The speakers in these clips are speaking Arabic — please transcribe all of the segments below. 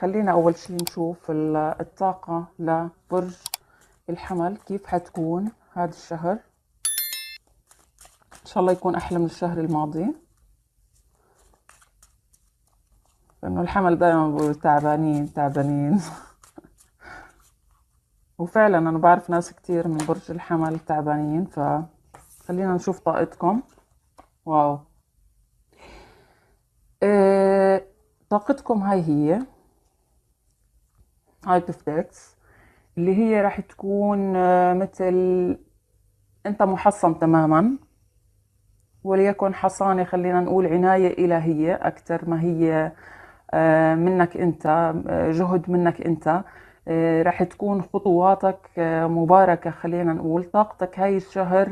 خلينا أول شي نشوف ال- الطاقة لبرج الحمل كيف حتكون هذا الشهر؟ إن شاء الله يكون أحلى من الشهر الماضي. لأنه الحمل دائما بيقولوا تعبانين تعبانين. وفعلا أنا بعرف ناس كتير من برج الحمل تعبانين فخلينا نشوف طاقتكم. واو. إيه طاقتكم هاي هي. هاي بتفتكس اللي هي راح تكون آه، مثل أنت محصن تماما وليكن حصانة خلينا نقول عناية إلهية أكثر ما هي آه، منك أنت آه، جهد منك أنت. راح تكون خطواتك مباركة خلينا نقول. طاقتك هاي الشهر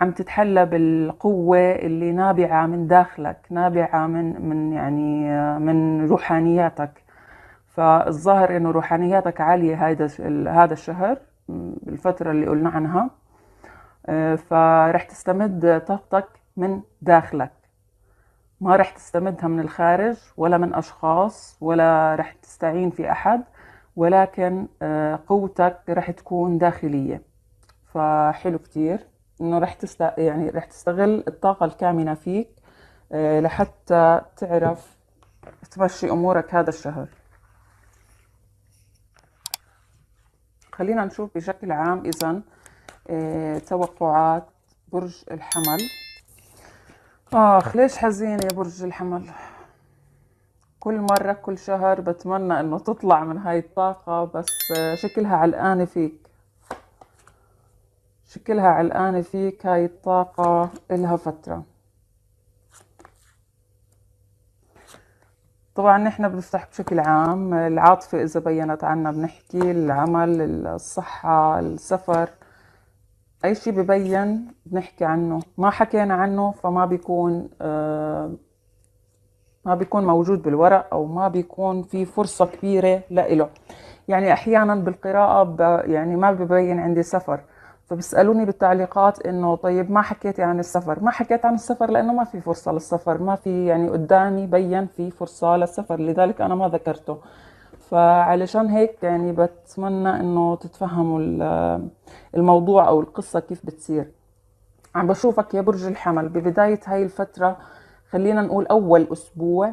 عم تتحلى بالقوة اللي نابعة من داخلك نابعة من من يعني من روحانياتك. فالظاهر إنه روحانياتك عالية هذا هذا الشهر م، بالفترة اللي قلنا عنها. آه، فرح تستمد طاقتك من داخلك. ما رح تستمدها من الخارج ولا من أشخاص ولا رح تستعين في أحد ولكن آه، قوتك رح تكون داخلية. فحلو كتير إنه رح تست... يعني رح تستغل الطاقة الكامنة فيك آه، لحتى تعرف تمشي أمورك هذا الشهر. خلينا نشوف بشكل عام إذا آه، توقعات برج الحمل. آخ ليش حزين يا برج الحمل؟ كل مرة كل شهر بتمنى إنه تطلع من هاي الطاقة بس آه، شكلها علقانة فيك. شكلها علقانة فيك هاي الطاقة إلها فترة. طبعا نحن بنفتح بشكل عام العاطفة إذا بينت عنا بنحكي العمل الصحة السفر أي شيء ببين بنحكي عنه. ما حكينا عنه فما بيكون آه ما بيكون موجود بالورق أو ما بيكون في فرصة كبيرة لإله. يعني أحيانا بالقراءة يعني ما ببين عندي سفر. فبيسألوني بالتعليقات إنه طيب ما حكيتي عن السفر؟ ما حكيت عن السفر لأنه ما في فرصة للسفر ما في يعني قدامي بين في فرصة للسفر لذلك أنا ما ذكرته. فعلشان هيك يعني بتمنى إنه تتفهموا ال- الموضوع أو القصة كيف بتصير. عم بشوفك يا برج الحمل. ببداية هاي الفترة خلينا نقول أول أسبوع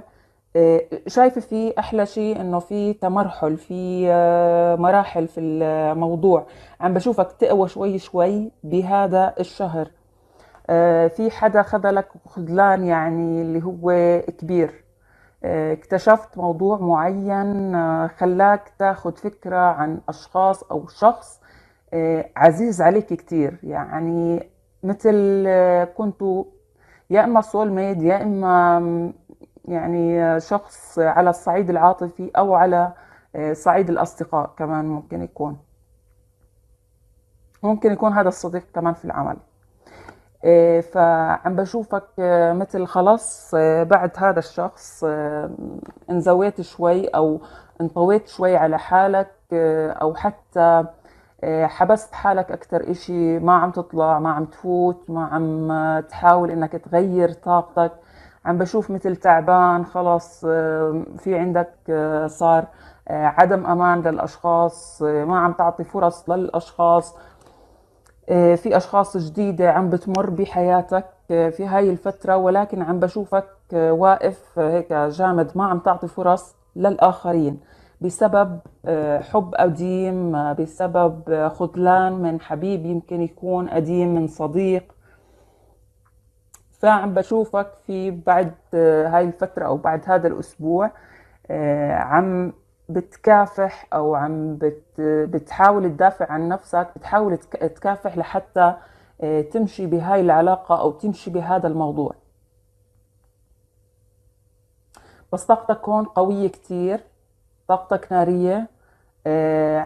آه، شايفة فيه أحلى شيء إنه في تمرحل في آه، مراحل في الموضوع. عم بشوفك تقوى شوي شوي بهذا الشهر. آه، في حدا خذلك خذلان يعني اللي هو كبير. آه، اكتشفت موضوع معين خلاك تاخد فكرة عن أشخاص أو شخص عزيز عليك كتير. يعني مثل كنتوا يا إما سول ميد يا إما يعني آه، شخص على الصعيد العاطفي أو على آه، صعيد الأصدقاء كمان ممكن يكون. ممكن يكون هذا الصديق كمان في العمل. إيه، فعم بشوفك آه، مثل خلاص آه، بعد هذا الشخص آه، انزويت شوي أو انطويت شوي على حالك آه، أو حتى آه، حبست حالك أكتر إشي ما عم تطلع ما عم تفوت ما عم آه، تحاول إنك تغير طاقتك. عم بشوف مثل تعبان خلاص آه، في عندك آه، صار آه، عدم أمان للأشخاص ما عم تعطي فرص للأشخاص في أشخاص جديدة عم بتمر بحياتك في هاي الفترة ولكن عم بشوفك واقف هيك جامد ما عم تعطي فرص للآخرين بسبب حب قديم بسبب خذلان من حبيب يمكن يكون قديم من صديق. فعم بشوفك في بعد آه، هاي الفترة أو بعد هذا الأسبوع آه، عم بتكافح أو عم بت بتحاول تدافع عن نفسك بتحاول تك- تكافح لحتى آه، تمشي بهاي العلاقة أو تمشي بهذا الموضوع. بس طاقتك هون قوية كتير طاقتك نارية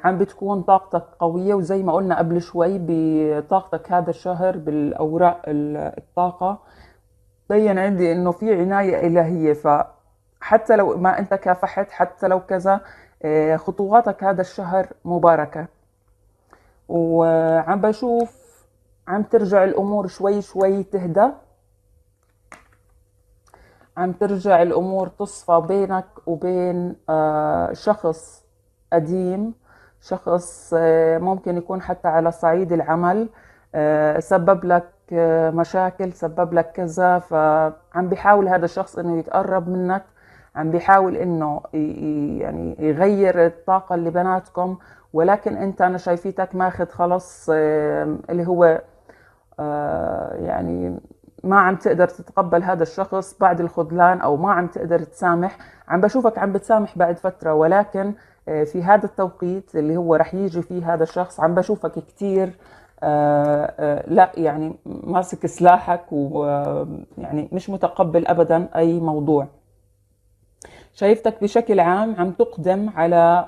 عم بتكون طاقتك قوية وزي ما قلنا قبل شوي بطاقتك هذا الشهر بالأوراق ال- الطاقة. بين عندي إنه في عناية إلهية فحتى لو ما أنت كافحت حتى لو كذا آه، خطواتك هذا الشهر مباركة. وعم بشوف عم ترجع الأمور شوي شوي تهدى. عم ترجع الأمور تصفى بينك وبين آه، شخص قديم شخص آه، ممكن يكون حتى على صعيد العمل سبب لك مشاكل سبب لك كذا فعم بيحاول هذا الشخص إنه يتقرب منك عم بيحاول إنه يعني يغير الطاقة اللي بيناتكم ولكن أنت أنا شايفيتك ماخذ خلص اللي هو يعني ما عم تقدر تتقبل هذا الشخص بعد الخذلان أو ما عم تقدر تسامح. عم بشوفك عم بتسامح بعد فترة ولكن آه، في هذا التوقيت اللي هو رح يجي فيه هذا الشخص عم بشوفك آه، آه، لا يعني ماسك سلاحك ويعني مش متقبل ابدا أي موضوع. شايفتك بشكل عام عم تقدم على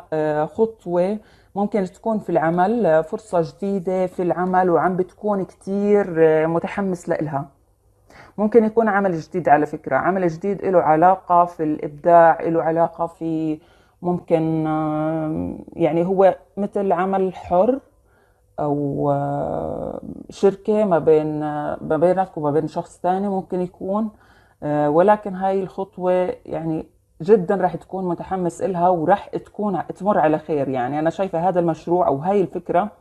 خطوة ممكن تكون في العمل فرصة جديدة في العمل وعم بتكون كثير متحمس لإلها. ممكن يكون عمل جديد على فكرة. عمل جديد له علاقة في الإبداع له علاقة في ممكن يعني هو مثل عمل حر أو شركة ما بين ما بينك وما بين شخص ثاني ممكن يكون ولكن هاي الخطوة يعني جدا راح تكون متحمس إلها وراح تكون تمر على خير. يعني أنا شايفة هذا المشروع أو هاي الفكرة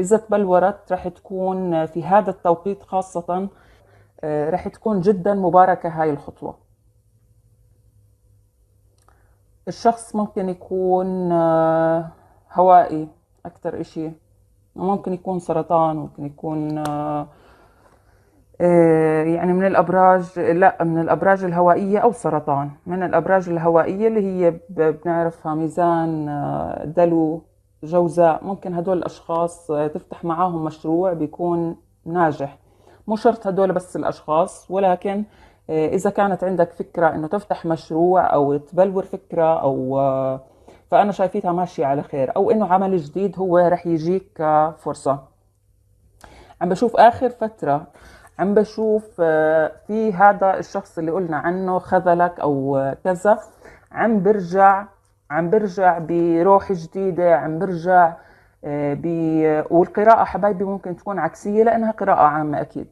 إذا تبلورت راح تكون في هذا التوقيت خاصة آه، رح تكون جدا مباركة هاي الخطوة. الشخص ممكن يكون آه، هوائي أكثر إشي. ممكن يكون سرطان ممكن يكون آه، يعني من الأبراج لا من الأبراج الهوائية أو سرطان. من الأبراج الهوائية اللي هي بنعرفها ميزان دلو جوزاء ممكن هدول الأشخاص تفتح معاهم مشروع بيكون ناجح. مو شرط هدول بس الأشخاص ولكن آه، إذا كانت عندك فكرة إنه تفتح مشروع أو تبلور فكرة أو آه، فأنا شايفيتها ماشية على خير. أو إنه عمل جديد هو رح يجيك فرصه عم بشوف آخر فترة عم بشوف آه، في هذا الشخص اللي قلنا عنه خذلك أو كذا عم برجع عم برجع بروح جديدة عم برجع والقراءة حبايبي ممكن تكون عكسية لأنها قراءة عامة أكيد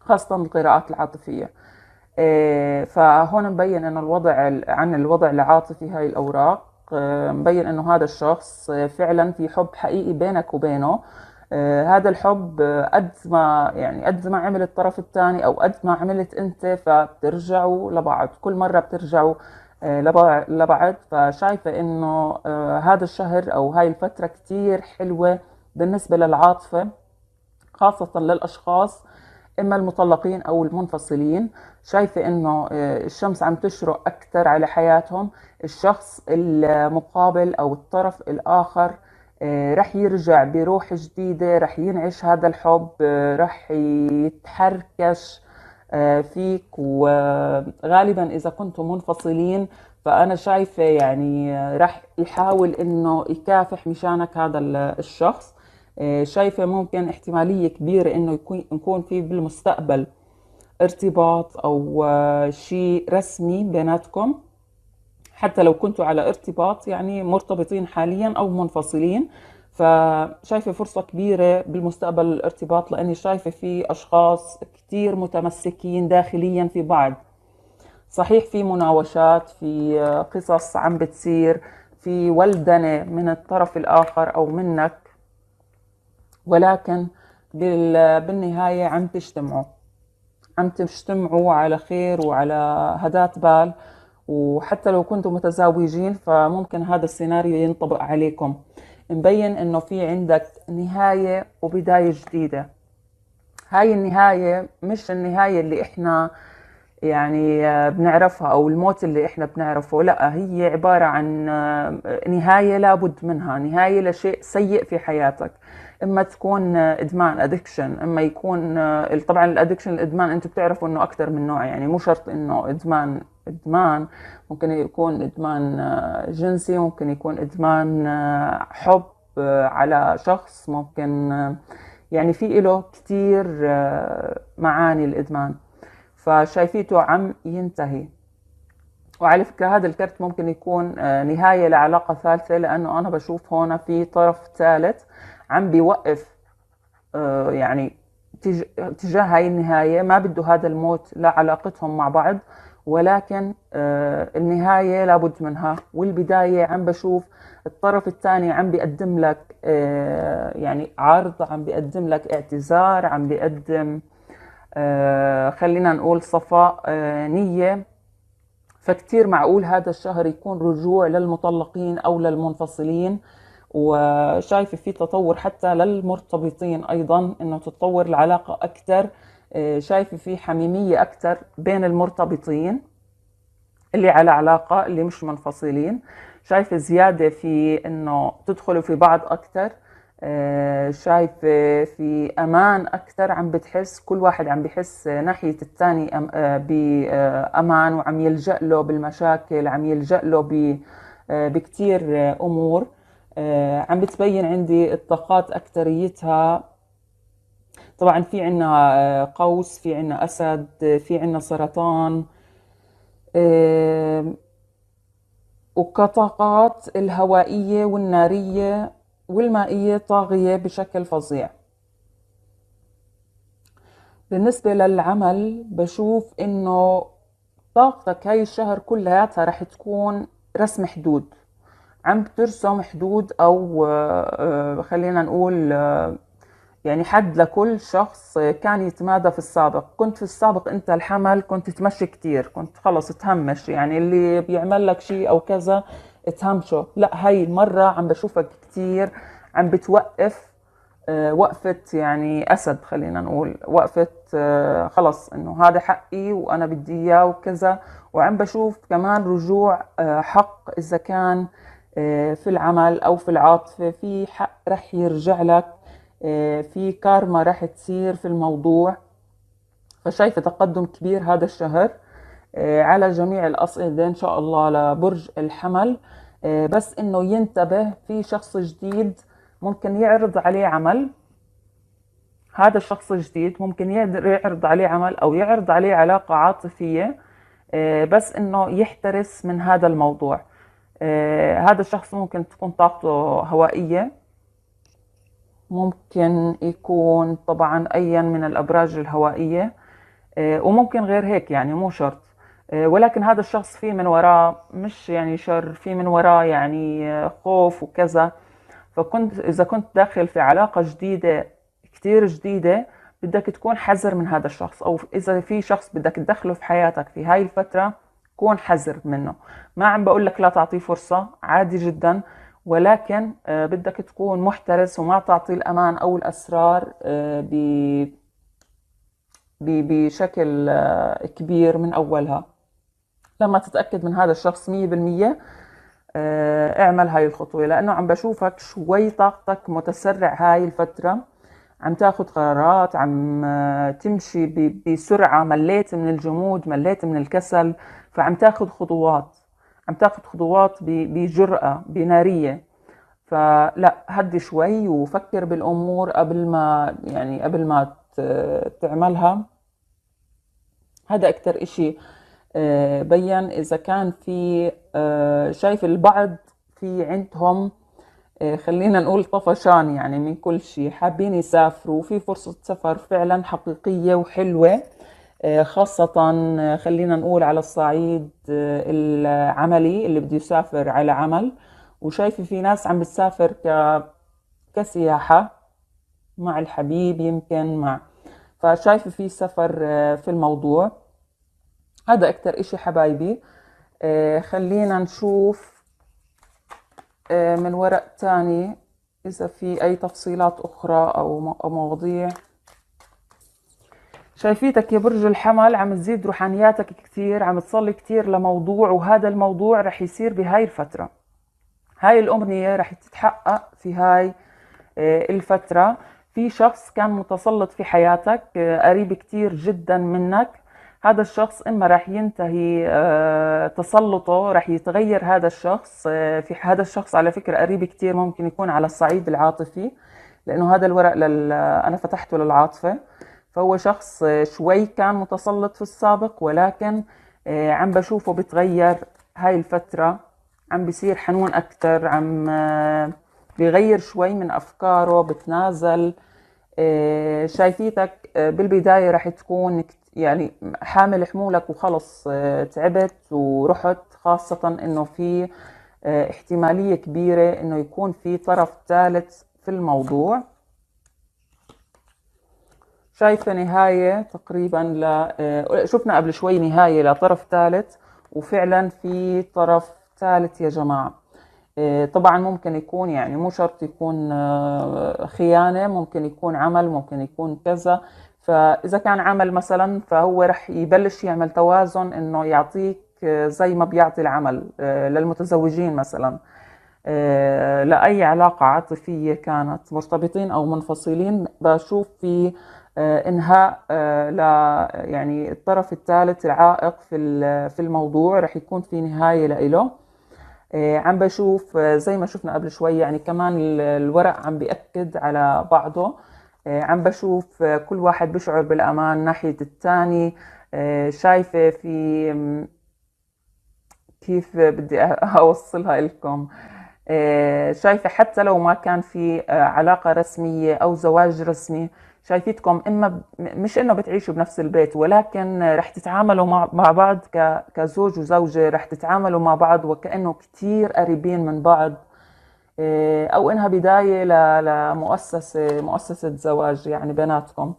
خاصة القراءات العاطفية. آه، فهون مبين أن الوضع عن الوضع العاطفي هاي الأوراق. آه، مبين أنه هذا الشخص فعلا في حب حقيقي بينك وبينه. آه، هذا الحب قد ما يعني قد ما عمل الطرف الثاني أو قد ما عملت أنت فبترجعوا لبعض. كل مرة بترجعوا لبعض. فشايفة إنه هذا الشهر أو هاي الفترة كتير حلوة بالنسبة للعاطفة خاصة للأشخاص إما المطلقين أو المنفصلين. شايفة إنه آه، الشمس عم تشرق أكثر على حياتهم. الشخص المقابل أو الطرف الآخر آه، رح يرجع بروح جديدة رح ينعش هذا الحب آه، رح يتحركش فيك. وغالبا إذا كنتم منفصلين فأنا شايفة يعني رح يحاول إنه يكافح مشانك هذا الشخص. آه، شايفة ممكن احتمالية كبيرة إنه يكون في بالمستقبل ارتباط أو آه، شيء رسمي بيناتكم. حتى لو كنتوا على ارتباط يعني مرتبطين حاليا أو منفصلين. فشايفة فرصة كبيرة بالمستقبل الارتباط لأني شايفة في أشخاص كتير متمسكين داخليا في بعض. صحيح في مناوشات في آه، قصص عم بتصير في ولدنة من الطرف الآخر أو منك. ولكن بالنهاية عم تجتمعوا. عم تجتمعوا على خير وعلى هدات بال وحتى لو كنتم متزوجين فممكن هذا السيناريو ينطبق عليكم. مبين إنه في عندك نهاية وبداية جديدة. هاي النهاية مش النهاية اللي إحنا يعني بنعرفها أو الموت اللي إحنا بنعرفه لأ هي عبارة عن نهاية لابد منها نهاية لشيء سيء في حياتك. إما تكون إدمان addiction إما يكون طبعا ال addiction الإدمان أنتم بتعرفوا إنه أكثر من نوع يعني مو شرط إنه إدمان إدمان ممكن يكون إدمان جنسي ممكن يكون إدمان حب على شخص ممكن يعني في له كثير معاني الإدمان. فشايفيته عم ينتهي. وعلى فكرة هذا الكرت ممكن يكون نهاية لعلاقة ثالثة لأنه أنا بشوف هون في طرف ثالث عم بيوقف آه، يعني تجاه هاي النهاية ما بده هذا الموت لعلاقتهم مع بعض ولكن آه، النهاية لابد منها. والبداية عم بشوف الطرف الثاني عم بيقدم لك آه، يعني عرض عم بيقدم لك اعتذار عم بيقدم خلينا نقول صفاء نية. فكتير معقول هذا الشهر يكون رجوع للمطلقين أو للمنفصلين. وشايفة في تطور حتى للمرتبطين أيضا أنه تتطور العلاقة أكثر آه، شايفة في حميمية أكثر بين المرتبطين اللي على علاقة اللي مش منفصلين. شايفة زيادة في أنه تدخلوا في بعض أكثر آه، شايفة في أمان أكثر عم بتحس كل واحد عم بحس ناحية الثاني آه، بأمان وعم يلجأ له بالمشاكل عم يلجأ له بكتير أمور. عم بتبين عندي الطاقات أكثريتها طبعا في عنا آه، قوس في عنا أسد في عنا سرطان. وكطاقات الهوائية والنارية والمائية طاغية بشكل فظيع. بالنسبة للعمل بشوف إنه طاقتك هاي الشهر كلياتها رح تكون رسم حدود. عم ترسم حدود أو آه، آه، خلينا نقول يعني حد لكل شخص كان يتمادى في السابق. كنت في السابق أنت الحمل كنت تمشي كتير كنت خلص تهمش يعني اللي بيعمل لك شيء أو كذا تهمشه. لا هاي المرة عم بشوفك كتير عم بتوقف آه، وقفة يعني أسد خلينا نقول وقفة آه، خلص إنه هذا حقي وأنا بدي إياه وكذا. وعم بشوف كمان رجوع آه، حق إذا كان في العمل أو في العاطفة في حق رح يرجع لك آه، في كارما راح تصير في الموضوع. فشايفة تقدم كبير هذا الشهر آه، على جميع الأصعدة إن شاء الله لبرج الحمل. آه، بس إنه ينتبه في شخص جديد ممكن يعرض عليه عمل. هذا الشخص الجديد ممكن يعرض عليه عمل أو يعرض عليه علاقة عاطفية بس إنه يحترس من هذا الموضوع. هذا الشخص ممكن تكون طاقته هوائية ممكن يكون طبعا أيا من الأبراج الهوائية آه، وممكن غير هيك يعني مو شرط. آه، ولكن هذا الشخص في من وراه مش يعني شر في من وراه يعني آه، خوف وكذا. فكنت إذا كنت داخل في علاقة جديدة كتير جديدة بدك تكون حذر من هذا الشخص أو إذا في شخص بدك تدخله في حياتك في هاي الفترة كون حذر منه. ما عم بقول لك لا تعطيه فرصة عادي جدا ولكن آه، بدك تكون محترس وما تعطي الأمان أو الأسرار آه، بشكل آه، كبير من أولها. لما تتأكد من هذا الشخص مية بالمية اعمل هاي الخطوة لأنه عم بشوفك شوي طاقتك متسرع هاي الفترة. عم تاخد قرارات عم تمشي بسرعة مليت من الجمود مليت من الكسل. فعم تاخد خطوات عم تاخذ خطوات بجرأة بنارية. فلا هدي شوي وفكر بالأمور قبل ما يعني قبل ما تعملها. هذا أكتر إشي آه، بين. إذا كان في آه، شايف البعض في عندهم آه، خلينا نقول طفشان يعني من كل شيء حابين يسافروا وفي فرصة سفر فعلا حقيقية وحلوة. خاصة آه، خلينا نقول على الصعيد آه، العملي اللي بده يسافر على عمل. وشايفة في ناس عم بتسافر ك... كسياحة مع الحبيب يمكن مع فشايفة في سفر في الموضوع. هذا أكتر إشي حبايبي. خلينا نشوف من ورق تاني إذا في أي تفصيلات أخرى أو مواضيع. شايفيتك يا برج الحمل عم تزيد روحانياتك كثير عم تصلي كثير لموضوع وهذا الموضوع رح يصير بهاي الفترة. هاي الأمنية رح تتحقق في هاي آه، الفترة. في شخص كان متسلط في حياتك آه، قريب كثير جدا منك. هذا الشخص إما رح ينتهي آه، تسلطه رح يتغير هذا الشخص في هذا الشخص على فكرة قريب كثير ممكن يكون على الصعيد العاطفي لأنه هذا الورق لل... أنا فتحته للعاطفة. فهو شخص شوي كان متسلط في السابق ولكن آه، عم بشوفه بتغير هاي الفترة. عم بيصير حنون أكتر عم آه، بيغير شوي من أفكاره بتنازل. آه، شايفيتك آه، بالبداية رح تكون يعني حامل حمولك وخلص آه، تعبت ورحت خاصة إنه في احتمالية كبيرة إنه يكون في طرف ثالث في الموضوع. شايفة نهاية تقريبا ل شفنا قبل شوي نهاية لطرف ثالث وفعلا في طرف ثالث يا جماعة. آه، طبعا ممكن يكون يعني مو شرط يكون آه، خيانة ممكن يكون عمل ممكن يكون كذا. فإذا كان عمل مثلا فهو رح يبلش يعمل توازن إنه يعطيك آه، زي ما بيعطي العمل للمتزوجين مثلا. لأي علاقة عاطفية كانت مرتبطين أو منفصلين بشوف في انهاء ل يعني الطرف الثالث العائق في في الموضوع رح يكون في نهاية له آه، عم بشوف آه، زي ما شفنا قبل شوي يعني كمان الورق عم بيأكد على بعضه. آه، عم بشوف كل واحد بيشعر بالأمان ناحية الثاني. شايفة في كيف بدي أوصلها لكم. شايفة حتى لو ما كان في علاقة رسمية أو زواج رسمي شايفيتكم إما مش إنه بتعيشوا بنفس البيت ولكن رح تتعاملوا مع بعض كزوج وزوجة رح تتعاملوا مع بعض وكأنه كثير قريبين من بعض. إيه، أو إنها بداية لمؤسسة مؤسسة زواج يعني بيناتكم.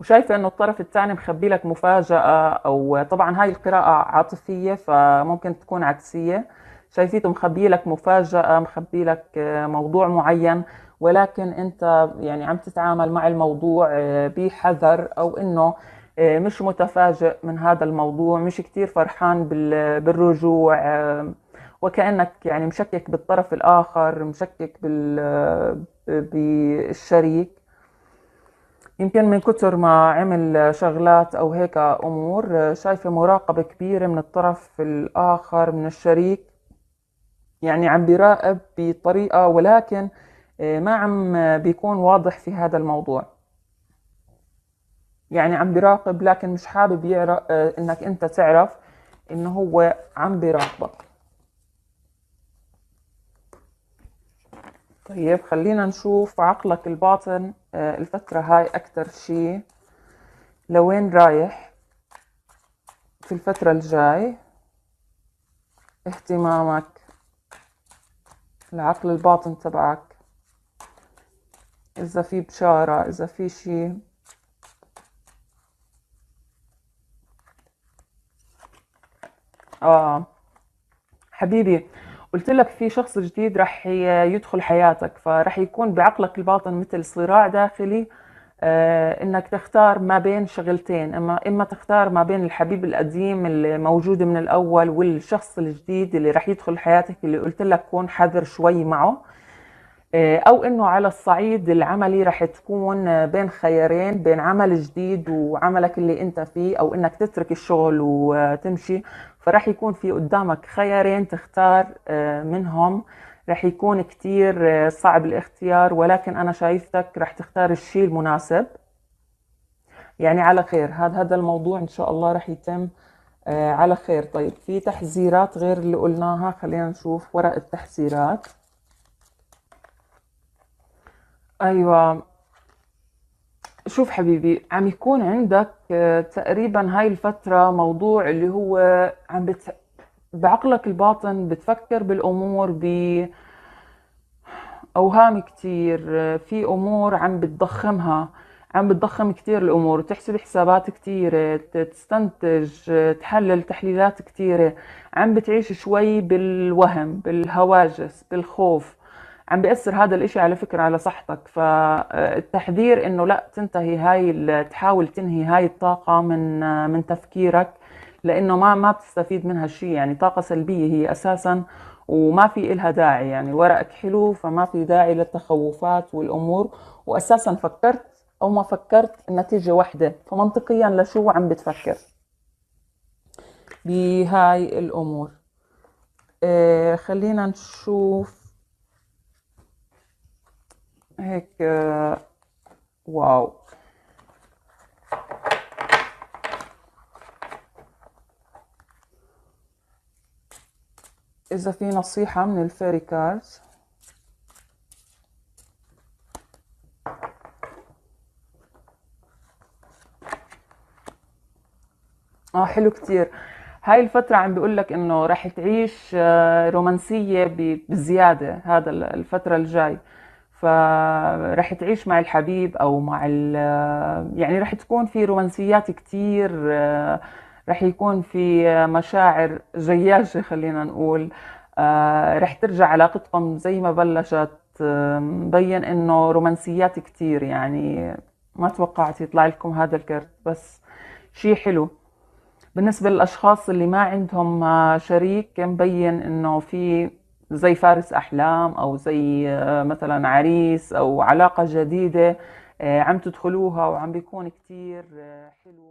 وشايفة إنه الطرف الثاني مخبي لك مفاجأة أو طبعا هاي القراءة عاطفية فممكن تكون عكسية. شايفيته مخبي لك مفاجأة مخبي لك موضوع معين. ولكن انت يعني عم تتعامل مع الموضوع آه، بحذر أو انه آه، مش متفاجئ من هذا الموضوع مش كتير فرحان بالرجوع آه، وكأنك يعني مشكك بالطرف الآخر مشكك بالشريك. يمكن من كتر ما عمل شغلات أو هيك أمور شايفة مراقبة كبيرة من الطرف الآخر من الشريك يعني عم بيراقب بطريقة ولكن ما عم بيكون واضح في هذا الموضوع. يعني عم بيراقب لكن مش حابب يعرف آه، إنك أنت تعرف إنه هو عم بيراقبك طيب خلينا نشوف عقلك الباطن آه، الفترة هاي أكتر شي لوين رايح في الفترة الجاي؟ اهتمامك العقل الباطن تبعك. إذا في بشارة إذا في شي. آه. حبيبي قلت لك في شخص جديد رح يدخل حياتك فرح يكون بعقلك الباطن مثل صراع داخلي. آه إنك تختار ما بين شغلتين اما إما تختار ما بين الحبيب القديم اللي موجود من الأول والشخص الجديد اللي رح يدخل حياتك اللي قلت لك كون حذر شوي معه. أو إنه على الصعيد العملي رح تكون بين خيارين بين عمل جديد وعملك اللي أنت فيه أو إنك تترك الشغل وتمشي. فرح يكون في قدامك خيارين تختار آه، منهم. رح يكون كتير آه، صعب الاختيار ولكن أنا شايفتك رح تختار الشيء المناسب. يعني على خير. هذا هذا الموضوع إن شاء الله رح يتم على خير. طيب في تحذيرات غير اللي قلناها؟ خلينا نشوف ورق التحذيرات. أيوه. شوف حبيبي عم يكون عندك آه، تقريبا هاي الفترة موضوع اللي هو عم بت... بعقلك الباطن بتفكر بالأمور ب أوهام كتير آه، في أمور عم بتضخمها عم بتضخم كتير الأمور وتحسب حسابات كتيرة تستنتج آه، تحلل تحليلات كتيرة عم بتعيش شوي بالوهم بالهواجس بالخوف. عم بيأثر هذا الإشي على فكرة على صحتك. فالتحذير إنه لا تنتهي هاي تحاول تنهي هاي الطاقة من من تفكيرك لإنه ما ما بتستفيد منها شيء يعني طاقة سلبية هي أساسا وما في إلها داعي. يعني ورقك حلو فما في داعي للتخوفات والأمور. واساسا فكرت أو ما فكرت النتيجة واحدة. فمنطقيا لشو عم بتفكر؟ بهاي الأمور. آه خلينا نشوف هيك آه، واو. إذا في نصيحة من ال fairy cards آه حلو كتير. هاي الفترة عم بيقول لك إنه رح تعيش آه، رومانسية بزيادة هذا الفترة الجاي. فراح تعيش مع الحبيب أو مع يعني راح تكون في رومانسيات كتير آه، راح يكون في مشاعر جياشة خلينا نقول آه، راح ترجع علاقتكم زي ما بلشت آه، مبين إنه رومانسيات كتير يعني ما توقعت يطلع لكم هذا الكرت بس شيء حلو. بالنسبة للأشخاص اللي ما عندهم شريك مبين إنه في زي فارس أحلام أو زي آه، مثلا عريس أو علاقة جديدة آه، عم تدخلوها وعم بيكون كتير آه، حلو